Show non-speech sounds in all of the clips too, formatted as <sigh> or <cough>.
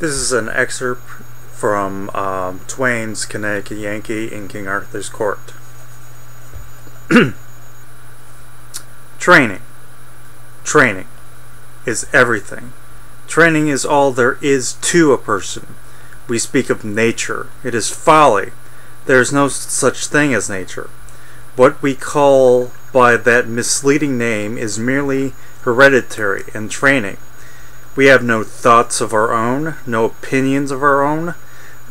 This is an excerpt from um, Twain's Connecticut Yankee in King Arthur's Court. <clears throat> Training. Training is everything. Training is all there is to a person. We speak of nature. It is folly. There is no such thing as nature. What we call by that misleading name is merely hereditary and training. We have no thoughts of our own, no opinions of our own.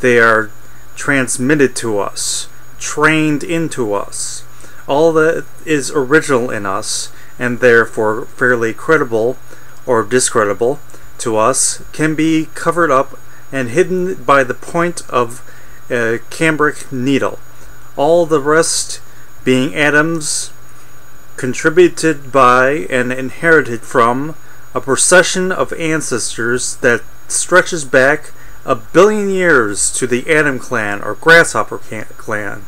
They are transmitted to us, trained into us. All that is original in us, and therefore fairly credible or discreditable to us, can be covered up and hidden by the point of a cambric needle. All the rest being atoms contributed by and inherited from a procession of ancestors that stretches back a billion years to the Adam clan or Grasshopper clan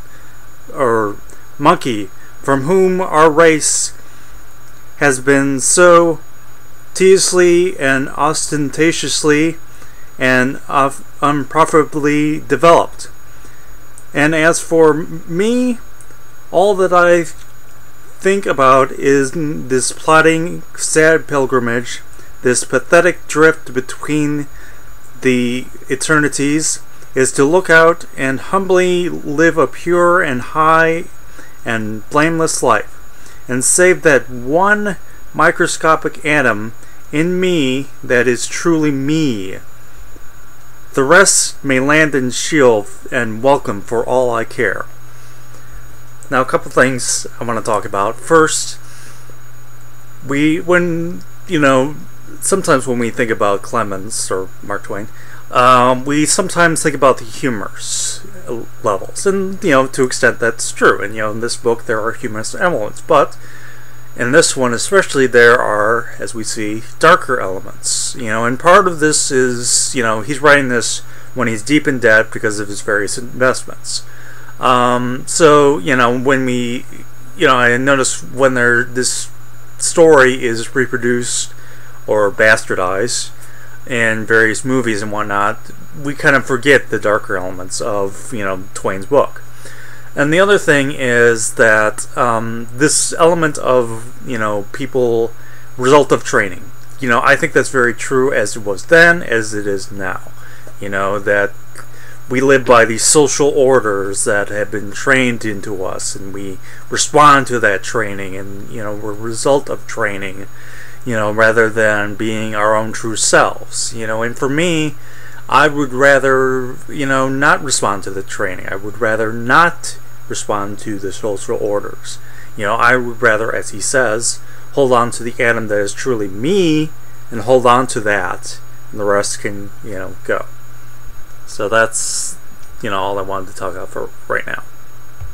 or monkey from whom our race has been so tediously and ostentatiously and unprofitably developed. And as for me, all that I think about is this plodding, sad pilgrimage, this pathetic drift between the eternities, is to look out and humbly live a pure and high and blameless life, and save that one microscopic atom in me that is truly me. The rest may land in Sheol and welcome for all I care. Now, a couple things I want to talk about. First, we, when, you know, sometimes when we think about Clemens or Mark Twain, um, we sometimes think about the humorous levels. And, you know, to extent that's true. And, you know, in this book there are humorous elements. But in this one especially, there are, as we see, darker elements. You know, and part of this is, you know, he's writing this when he's deep in debt because of his various investments. Um, so you know when we, you know, I notice when there this story is reproduced or bastardized in various movies and whatnot, we kind of forget the darker elements of you know Twain's book. And the other thing is that um, this element of you know people result of training. You know, I think that's very true as it was then as it is now. You know that we live by these social orders that have been trained into us and we respond to that training and you know we're a result of training you know rather than being our own true selves you know. And for me I would rather you know not respond to the training. I would rather not respond to the social orders. You know I would rather as he says hold on to the atom that is truly me and hold on to that and the rest can you know go so that's, you know, all I wanted to talk about for right now.